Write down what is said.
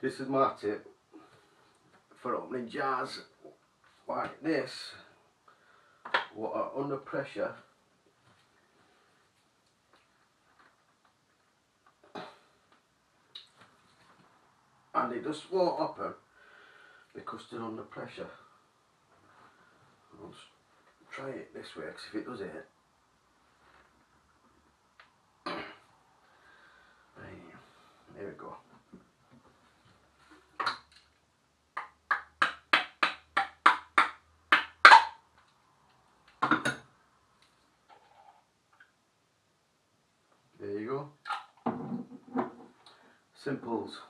This is my tip for opening jars like this, what are under pressure. And it just won't open because they're under pressure. I'll try it this way because if it does it, Simples.